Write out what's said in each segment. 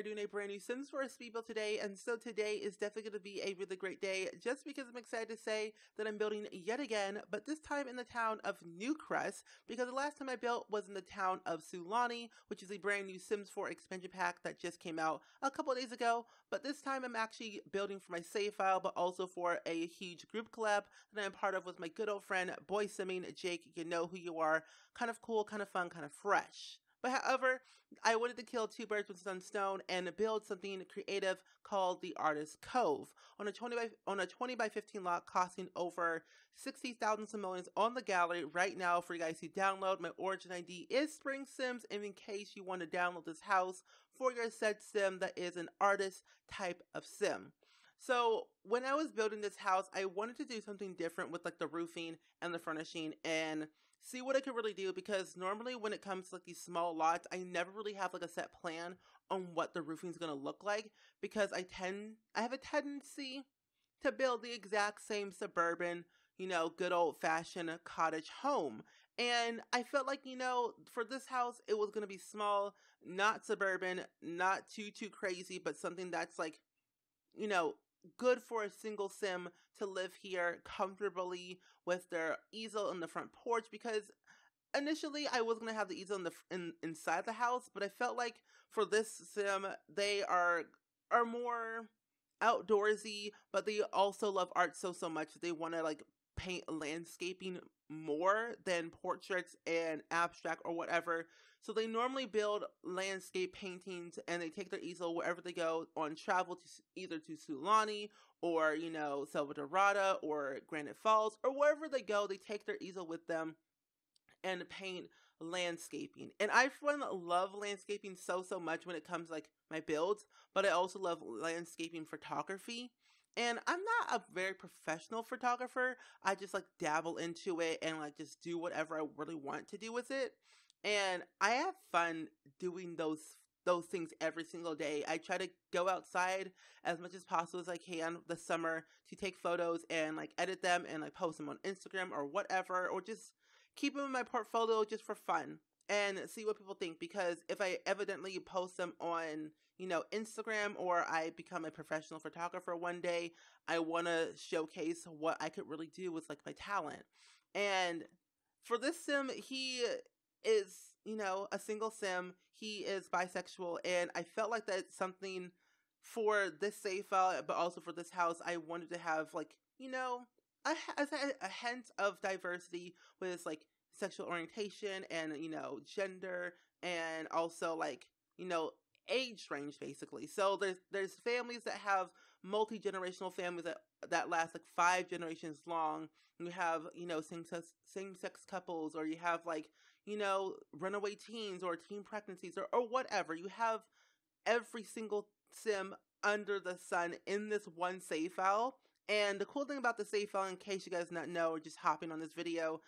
are doing a brand new Sims 4 speed build today, and so today is definitely going to be a really great day, just because I'm excited to say that I'm building yet again, but this time in the town of Newcrest, because the last time I built was in the town of Sulani, which is a brand new Sims 4 expansion pack that just came out a couple days ago, but this time I'm actually building for my save file, but also for a huge group collab that I'm part of with my good old friend, Boy Simming, Jake, you know who you are, kind of cool, kind of fun, kind of fresh. But however, I wanted to kill two birds with one stone and build something creative called the Artist Cove on a 20 by on a 20 by 15 lot costing over 60,000 simoleons on the gallery right now for you guys to download. My origin ID is Spring Sims and in case you want to download this house for your said sim that is an artist type of sim. So when I was building this house, I wanted to do something different with like the roofing and the furnishing and see what I could really do because normally when it comes to like these small lots, I never really have like a set plan on what the roofing is going to look like because I tend I have a tendency to build the exact same suburban, you know, good old fashioned cottage home. And I felt like, you know, for this house, it was going to be small, not suburban, not too, too crazy, but something that's like, you know, good for a single sim to live here comfortably with their easel in the front porch because initially I was gonna have the easel in the in, inside the house, but I felt like for this sim they are are more outdoorsy, but they also love art so so much they want to like paint landscaping more than portraits and abstract or whatever. So they normally build landscape paintings and they take their easel wherever they go on travel to either to Sulani or, you know, Selva Dorada or Granite Falls or wherever they go, they take their easel with them and paint landscaping. And I for one love landscaping so so much when it comes like my builds, but I also love landscaping photography. And I'm not a very professional photographer. I just like dabble into it and like just do whatever I really want to do with it. And I have fun doing those those things every single day. I try to go outside as much as possible as I can this summer to take photos and like edit them and like post them on Instagram or whatever or just keep them in my portfolio just for fun and see what people think because if I evidently post them on, you know, Instagram or I become a professional photographer one day, I want to showcase what I could really do with like my talent. And for this sim, he is, you know, a single sim. He is bisexual and I felt like that's something for this save file, but also for this house, I wanted to have like, you know, a, a, a hint of diversity with like sexual orientation and you know gender and also like you know age range basically. So there's there's families that have multi-generational families that that last like five generations long. You have you know same sex same sex couples or you have like you know runaway teens or teen pregnancies or, or whatever. You have every single sim under the sun in this one save file and the cool thing about the save file in case you guys not know or just hopping on this video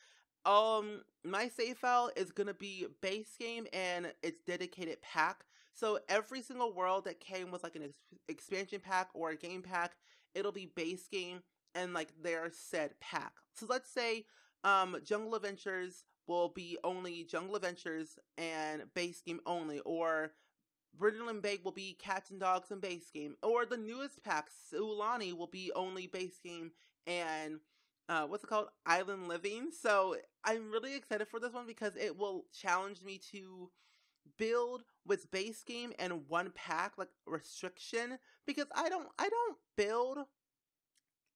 um, my save file is gonna be base game and its dedicated pack. So every single world that came with like an ex expansion pack or a game pack, it'll be base game and like their said pack. So let's say um Jungle Adventures will be only Jungle Adventures and base game only, or Brindle Bay will be Cats and Dogs and base game, or the newest pack, Sulani, will be only base game and uh, what's it called? Island Living. So I'm really excited for this one because it will challenge me to build with base game and one pack like restriction because I don't I don't build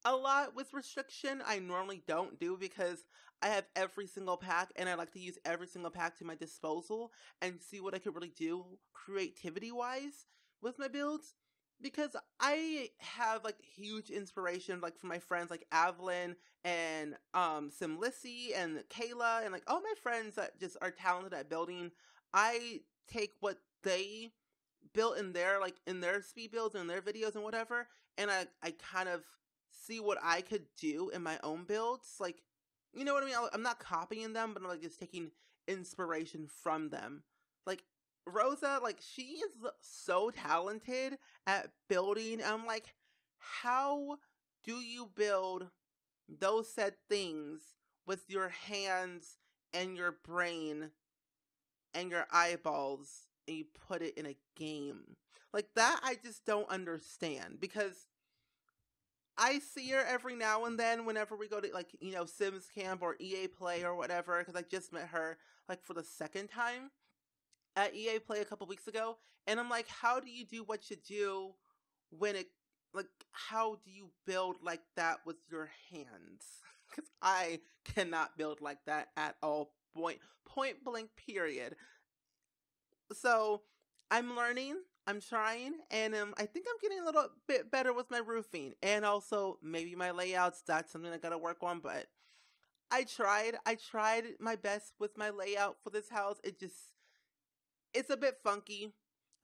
a lot with restriction. I normally don't do because I have every single pack and I like to use every single pack to my disposal and see what I could really do creativity wise with my builds because I have like huge inspiration like from my friends like Avalyn and um Simlissy and Kayla and like all my friends that just are talented at building. I take what they built in their like in their speed builds and their videos and whatever and I I kind of see what I could do in my own builds like you know what I mean I'm not copying them but I'm like just taking inspiration from them like Rosa, like, she is so talented at building. I'm like, how do you build those said things with your hands and your brain and your eyeballs and you put it in a game. Like that I just don't understand because I see her every now and then whenever we go to like, you know, Sims camp or EA Play or whatever cuz I just met her like for the second time at EA Play a couple weeks ago and I'm like, "How do you do what you do when it like how do you build like that with your hands?" Cuz I cannot build like that at all. Point point blank period. So, I'm learning I'm trying, and um, I think I'm getting a little bit better with my roofing, and also maybe my layouts. That's something I gotta work on, but I tried. I tried my best with my layout for this house. It just, it's a bit funky.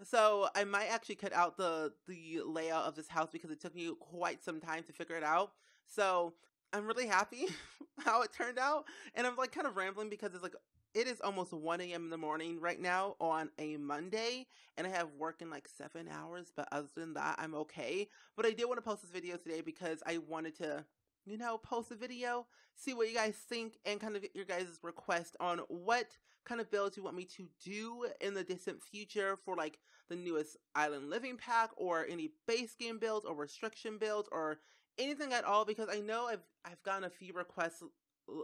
So I might actually cut out the the layout of this house because it took me quite some time to figure it out. So I'm really happy how it turned out, and I'm like kind of rambling because it's like it is almost 1 a.m. in the morning right now on a Monday, and I have work in like seven hours. But other than that, I'm okay. But I did want to post this video today because I wanted to, you know, post a video, see what you guys think, and kind of get your guys' request on what kind of builds you want me to do in the distant future for like the newest Island Living Pack or any base game builds or restriction builds or anything at all because I know I've I've gotten a few requests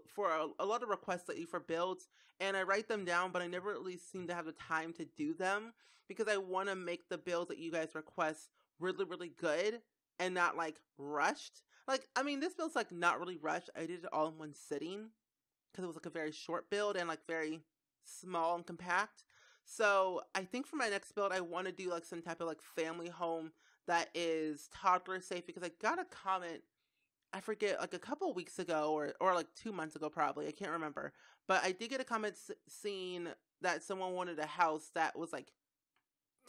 for a, a, lot of requests lately for builds and I write them down, but I never really seem to have the time to do them because I want to make the builds that you guys request really, really good and not like rushed. Like, I mean, this build's like not really rushed. I did it all in one sitting because it was like a very short build and like very small and compact. So I think for my next build, I want to do like some type of like family home that is toddler safe because I got a comment I forget, like a couple weeks ago or or like two months ago, probably. I can't remember, but I did get a comment seeing that someone wanted a house that was like,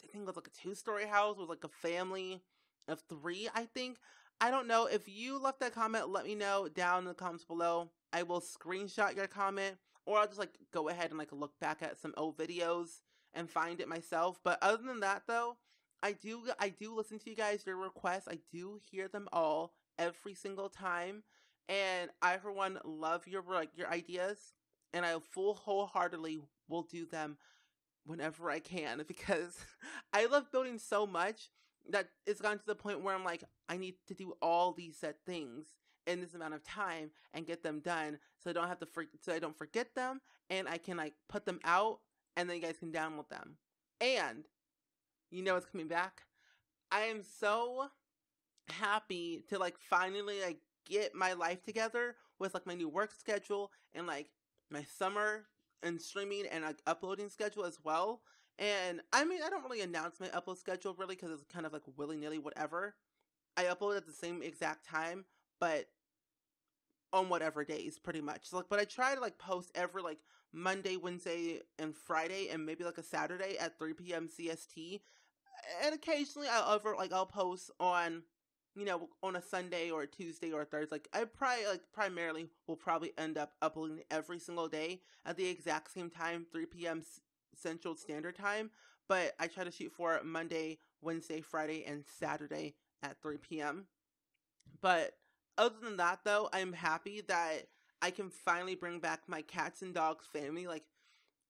I think it was like a two story house with like a family of three. I think. I don't know if you left that comment. Let me know down in the comments below. I will screenshot your comment, or I'll just like go ahead and like look back at some old videos and find it myself. But other than that, though, I do I do listen to you guys your requests. I do hear them all every single time. And I, for one, love your like your ideas, and I full wholeheartedly will do them whenever I can because I love building so much that it's gotten to the point where I'm like, I need to do all these set things in this amount of time and get them done so I don't have to for- so I don't forget them and I can like put them out and then you guys can download them. And you know what's coming back? I am so happy to like finally like get my life together with like my new work schedule and like my summer and streaming and like uploading schedule as well. And I mean, I don't really announce my upload schedule really because it's kind of like willy nilly, whatever. I upload at the same exact time, but on whatever days, pretty much. So, like, but I try to like post every like Monday, Wednesday, and Friday, and maybe like a Saturday at 3 p.m. CST. And occasionally, I'll over like I'll post on you know, on a Sunday or a Tuesday or a Thursday. Like I probably like primarily will probably end up uploading every single day at the exact same time, 3 p.m. Central Standard Time. But I try to shoot for Monday, Wednesday, Friday, and Saturday at 3 p.m. But other than that, though, I'm happy that I can finally bring back my cats and dogs family. Like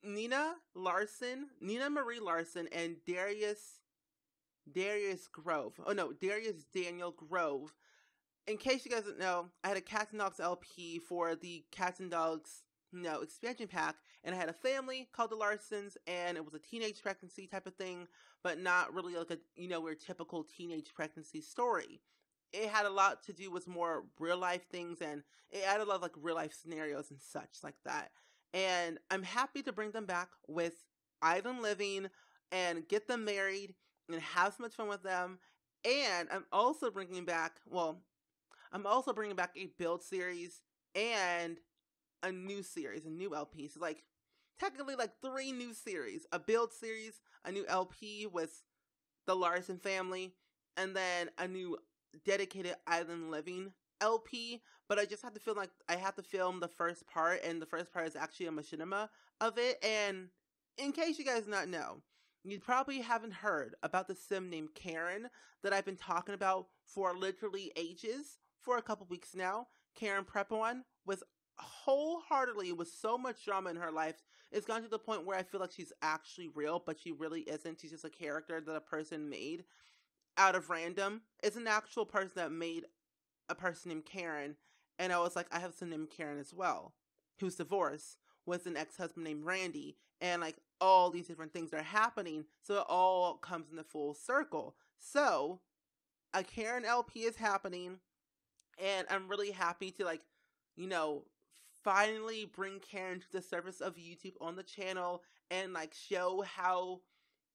Nina Larson, Nina Marie Larson, and Darius Darius Grove. Oh no, Darius Daniel Grove. In case you guys don't know, I had a Cats and Dogs LP for the Cats and Dogs know, expansion pack, and I had a family called the Larsons, and it was a teenage pregnancy type of thing, but not really like a you know your typical teenage pregnancy story. It had a lot to do with more real life things, and it had a lot of like real life scenarios and such like that. And I'm happy to bring them back with Island Living and get them married and have so much fun with them. And I'm also bringing back, well, I'm also bringing back a build series and a new series, a new LP. So, like, technically, like three new series a build series, a new LP with the Larson family, and then a new dedicated island living LP. But I just have to feel like I have to film the first part, and the first part is actually a machinima of it. And in case you guys not know, you probably haven't heard about the sim named Karen that I've been talking about for literally ages, for a couple weeks now. Karen Prep One with wholeheartedly with so much drama in her life. It's gone to the point where I feel like she's actually real, but she really isn't. She's just a character that a person made out of random. It's an actual person that made a person named Karen. And I was like, I have some named Karen as well, who's divorced with an ex husband named Randy. And like all these different things are happening. So it all comes in the full circle. So a Karen LP is happening. And I'm really happy to like, you know, finally bring Karen to the surface of YouTube on the channel and like show how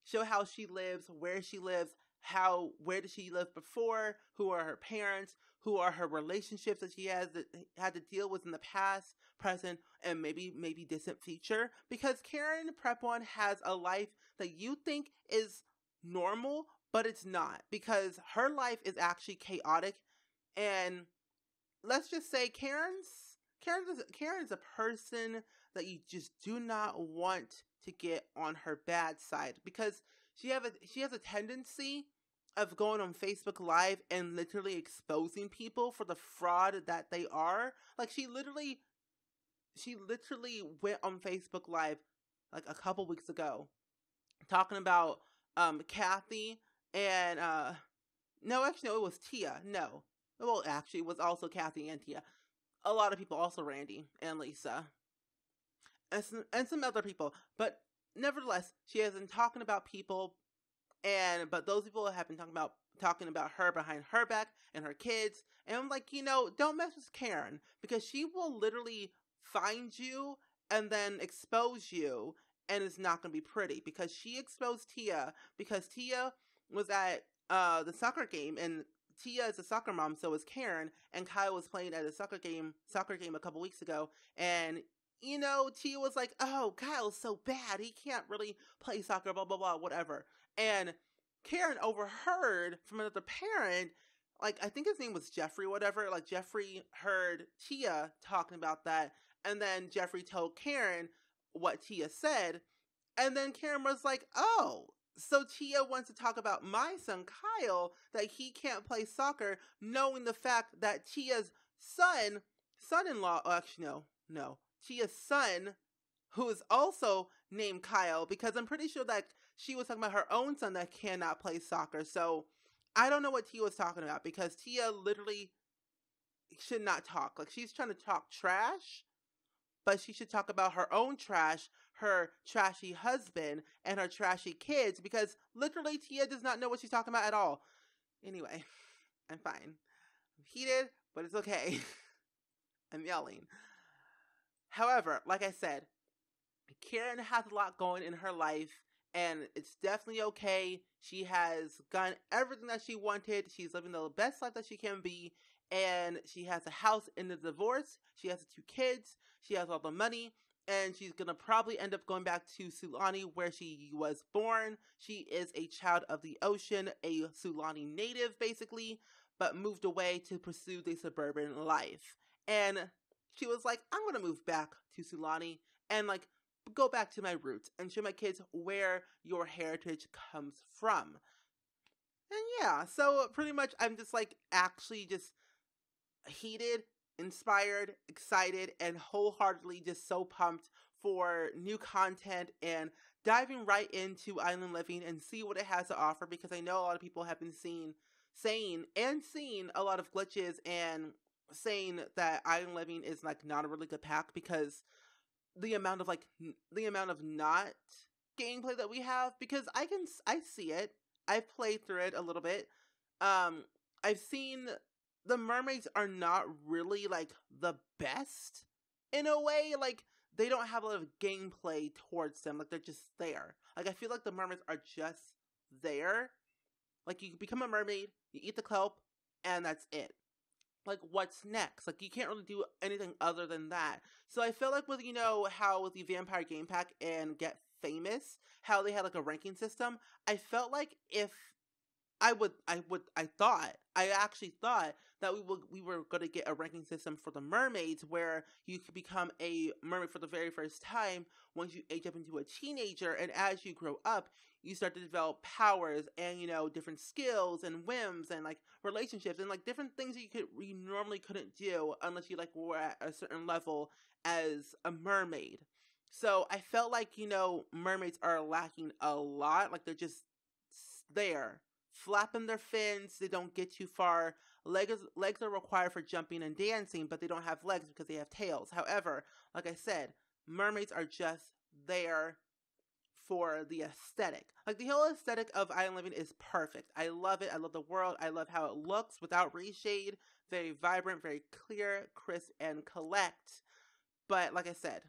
show how she lives, where she lives, how where did she live before, who are her parents, who are her relationships that she has that eh, had to deal with in the past, present, and maybe maybe distant future. Because Karen Prep One has a life that you think is normal, but it's not. Because her life is actually chaotic, and let's just say Karen's Karen's Karen's a person that you just do not want to get on her bad side because she have a she has a tendency of going on Facebook Live and literally exposing people for the fraud that they are. Like she literally she literally went on Facebook Live like a couple weeks ago talking about um Kathy and uh no actually no it was Tia. No. Well actually it was also Kathy and Tia a lot of people, also Randy and Lisa, and some, and some other people. But nevertheless, she has been talking about people, and but those people have been talking about talking about her behind her back and her kids. And I'm like, you know, don't mess with Karen because she will literally find you and then expose you, and it's not going to be pretty because she exposed Tia because Tia was at uh the soccer game and Tia is a soccer mom, so is Karen, and Kyle was playing at a soccer game soccer game a couple weeks ago, and you know, Tia was like, "Oh, Kyle's so bad; he can't really play soccer." Blah blah blah, whatever. And Karen overheard from another parent, like I think his name was Jeffrey, whatever. Like Jeffrey heard Tia talking about that, and then Jeffrey told Karen what Tia said, and then Karen was like, "Oh, so Tia wants to talk about my son Kyle that he can't play soccer, knowing the fact that Tia's son, son-in-law, oh, actually no, no, Tia's son, who is also named Kyle, because I'm pretty sure that she was talking about her own son that cannot play soccer. So I don't know what Tia was talking about because Tia literally should not talk. Like she's trying to talk trash, but she should talk about her own trash her trashy husband and her trashy kids because literally Tia does not know what she's talking about at all. Anyway, I'm fine. I'm heated, but it's okay. I'm yelling. However, like I said, Karen has a lot going in her life and it's definitely okay. She has gotten everything that she wanted. She's living the best life that she can be and she has a house in the divorce. She has two kids. She has all the money and she's gonna probably end up going back to Sulani where she was born. She is a child of the ocean, a Sulani native basically, but moved away to pursue the suburban life. And she was like, I'm gonna move back to Sulani and like go back to my roots and show my kids where your heritage comes from. And yeah, so pretty much I'm just like actually just heated inspired, excited, and wholeheartedly just so pumped for new content and diving right into Island Living and see what it has to offer because I know a lot of people have been seeing saying and seeing a lot of glitches and saying that Island Living is like not a really good pack because the amount of like the amount of not gameplay that we have because I can I see it. I've played through it a little bit. Um I've seen the mermaids are not really like the best in a way. Like they don't have a lot of gameplay towards them. Like they're just there. Like I feel like the mermaids are just there. Like you become a mermaid, you eat the kelp, and that's it. Like what's next? Like you can't really do anything other than that. So I feel like with you know how with the Vampire Game Pack and Get Famous, how they had like a ranking system, I felt like if I would, I would, I thought, I actually thought that we would, we were going to get a ranking system for the mermaids where you could become a mermaid for the very first time once you age up into a teenager, and as you grow up, you start to develop powers and you know different skills and whims and like relationships and like different things that you could you normally couldn't do unless you like were at a certain level as a mermaid. So I felt like you know mermaids are lacking a lot. Like they're just there flapping their fins. They don't get too far. Legs legs are required for jumping and dancing, but they don't have legs because they have tails. However, like I said, mermaids are just there for the aesthetic. Like the whole aesthetic of Island Living is perfect. I love it. I love the world. I love how it looks without reshade. Very vibrant, very clear, crisp, and collect. But like I said,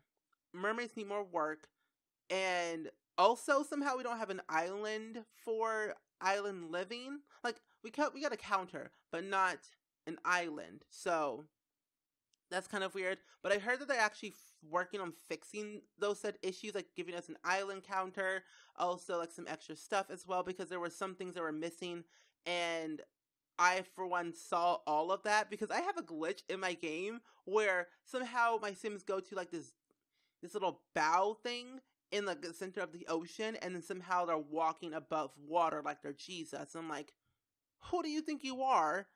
mermaids need more work. And also somehow we don't have an island for island living. Like we got we got a counter, but not an island. So that's kind of weird. But I heard that they're actually working on fixing those said issues, like giving us an island counter, also like some extra stuff as well, because there were some things that were missing. And I, for one, saw all of that because I have a glitch in my game where somehow my Sims go to like this this little bow thing in like the center of the ocean, and then somehow they're walking above water like they're Jesus. I'm like, who do you think you are?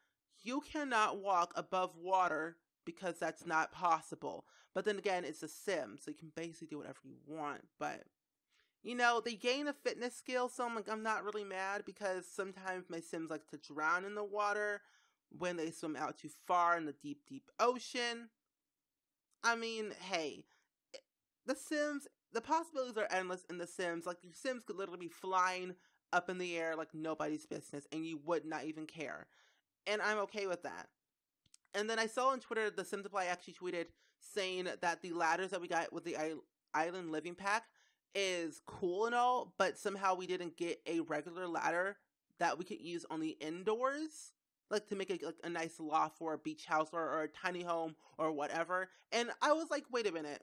You cannot walk above water because that's not possible. But then again, it's a sim, so you can basically do whatever you want. But you know, they gain a fitness skill, so I'm like, I'm not really mad because sometimes my sims like to drown in the water when they swim out too far in the deep, deep ocean. I mean, hey, eh, the Sims, the possibilities are endless in the Sims. Like, your Sims could literally be flying up in the air like nobody's business, and you would not even care. And I'm okay with that. And then I saw on Twitter the Simsiply actually tweeted saying that the ladders that we got with the Island Living Pack is cool and all, but somehow we didn't get a regular ladder that we could use on the indoors, like to make a, like a nice loft for a beach house or, or a tiny home or whatever. And I was like, wait a minute.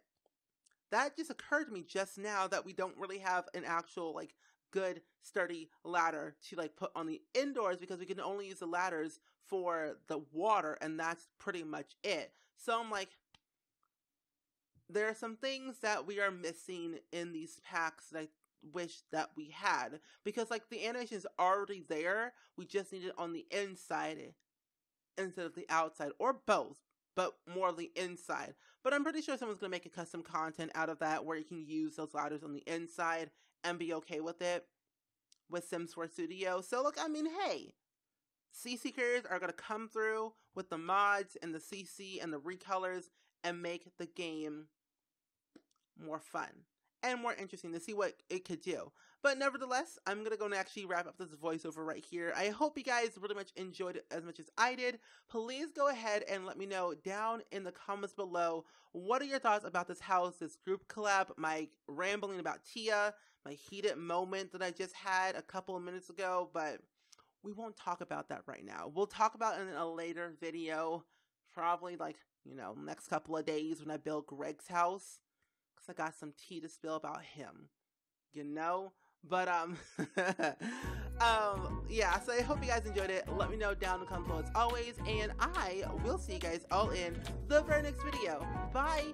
That just occurred to me just now that we don't really have an actual like good sturdy ladder to like put on the indoors because we can only use the ladders for the water and that's pretty much it. So I'm like there are some things that we are missing in these packs that I wish that we had because like the animation is already there. We just need it on the inside instead of the outside or both, but more the inside. But I'm pretty sure someone's going to make a custom content out of that where you can use those ladders on the inside and be okay with it with Sims 4 Studio. So look, I mean, hey, Seaseekers are going to come through with the mods and the CC and the recolors and make the game more fun and more interesting to see what it could do. But nevertheless, I'm gonna go and actually wrap up this voiceover right here. I hope you guys really much enjoyed it as much as I did. Please go ahead and let me know down in the comments below what are your thoughts about this house, this group collab, my rambling about Tia, my heated moment that I just had a couple of minutes ago, but we won't talk about that right now. We'll talk about in a later video, probably like, you know, next couple of days when I build Greg's house Because I got some tea to spill about him. You know? But um um yeah, so I hope you guys enjoyed it. Let me know down in the comments below as always, and I will see you guys all in the very next video. Bye!